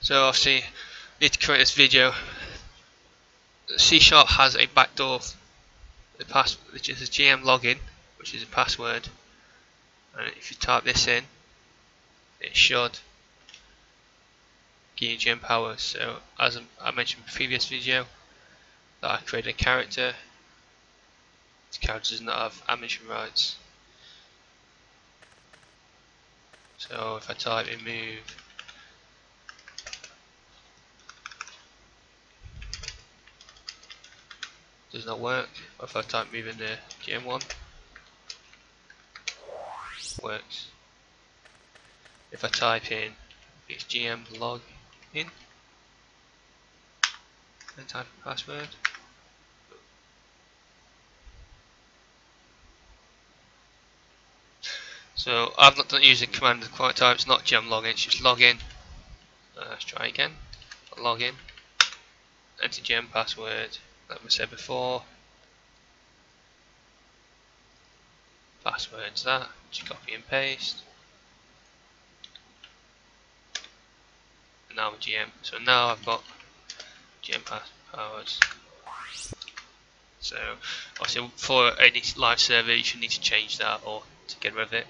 So obviously need to create this video. C Sharp has a backdoor the pass which is a GM login which is a password. And if you type this in it should give you GM power. So as I mentioned in the previous video that I created a character The character does not have admission rights. So if I type in does not work. If I type move in the GM1, works. If I type in it's GM log in and type a password. So I've not done using command quite time, it's not gem login, it's just login. Uh, let's try again. Login. Enter gem password like we said before. Password's that, just copy and paste. And now GM. So now I've got GM passwords. So obviously for any live server you should need to change that or to get rid of it.